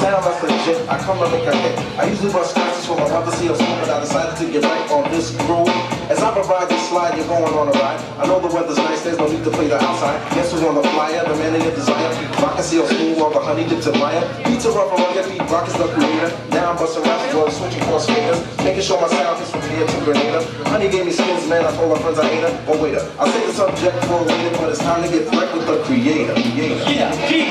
sound that's legit. I come to make a hit. I usually bust scratches for my mother see us but I decided to get right on this groove. As I provide this slide, you're going on a ride. I know the weather's nice, there's no need to play the outside. Guess who's on the flyer, the man of your desire. Rock and CL Smooth while the honey dips in Maya. Are rough and rugged, Pete Rock is the creator. Now I'm busting raps, drugs, switching cross fingers. Making sure my sound is from here to Grenada. Honey gave me skins, man, I told my friends I hate her. Oh wait, up, I'll take the subject for later, but it's time to get wrecked with the creator. creator. Yeah, keep